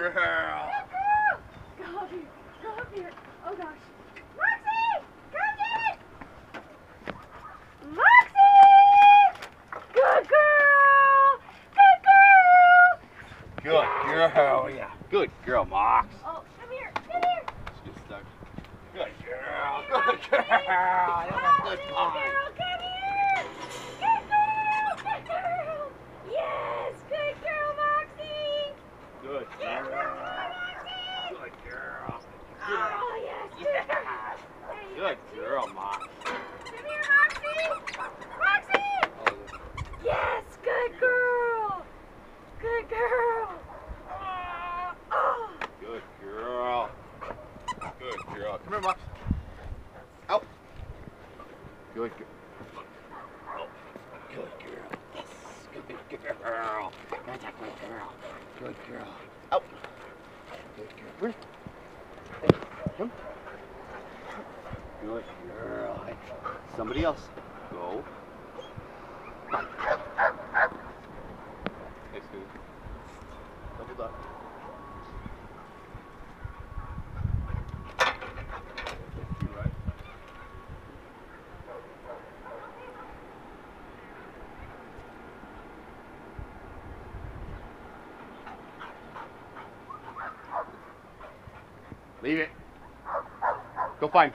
girl. Girl. Go up here. Go up here. Oh gosh. Moxie! Come get it! Moxie! Good girl! Good girl! Good girl, yeah. Good girl, Mox. Oh, come here. Come here. She's stuck. Good girl. Good girl. Good Good time. girl, come here! Good girl! Good girl! Yes! Good girl, Moxie! Good Good girl, girl. Moxie! Good girl. Oh, yes! Good Yeah. girl! There you Good go. girl, Mox. Come here, Moxie! Moxie! Yes, good girl! Good girl! Oh, oh. Good girl. Good. Come here, Mox. Out. Good girl. Oh, Good girl. Yes. Good girl. That's a good girl. Good girl. Out. Good girl. Come. Good girl. Hey, Somebody else. Go. Hey, Scoot. Double duck. Leave it. Go find.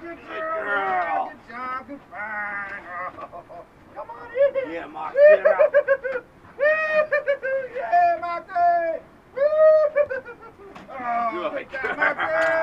good girl. Good job. Good fine. Oh, come on in. Yeah, Mark. Get her out. yeah, Mark. Oh, good, good job, Mark.